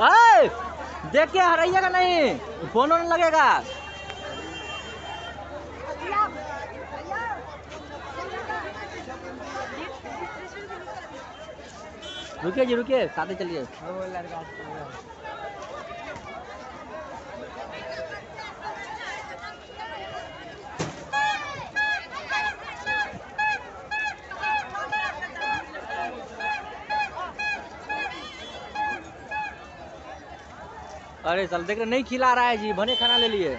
अरे देख के हराइएगा नहीं फ़ोन वोन लगेगा। रुकिए जी रुकिए साथे चलिए। अरे साल देख रहे नहीं खिला रहा है जी भने खाना ले लिए।